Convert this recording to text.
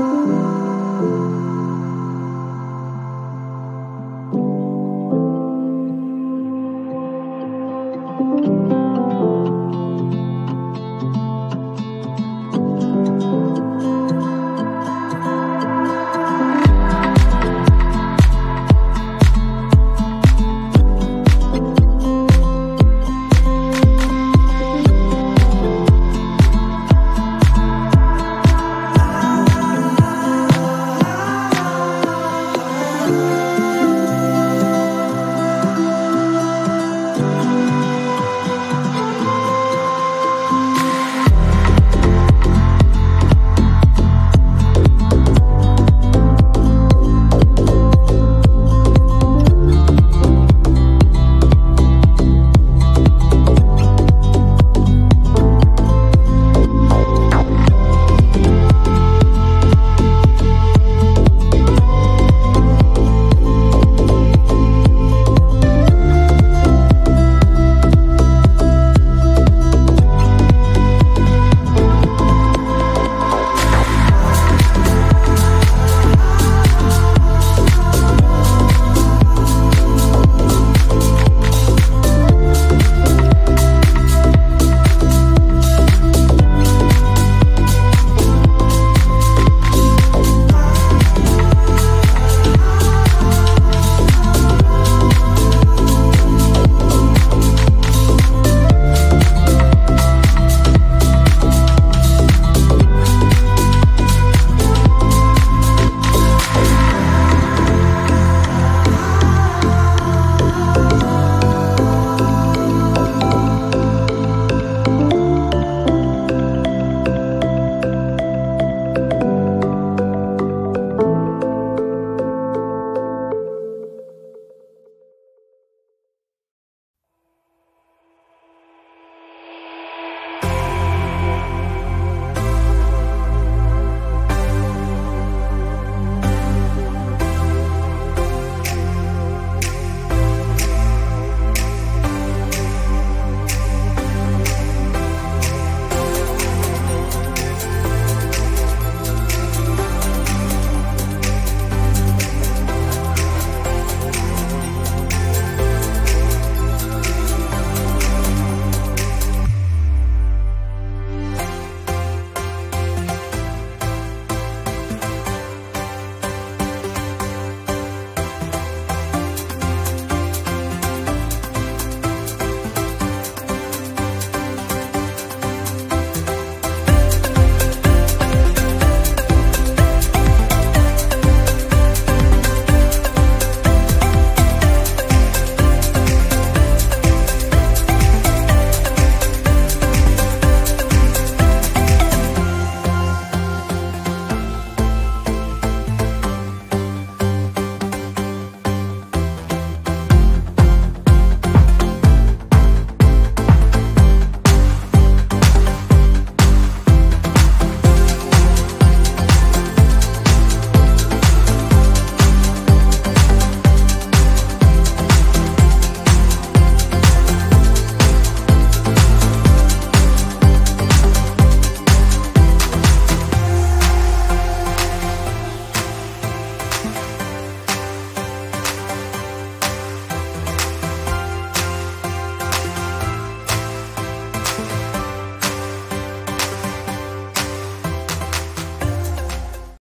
Música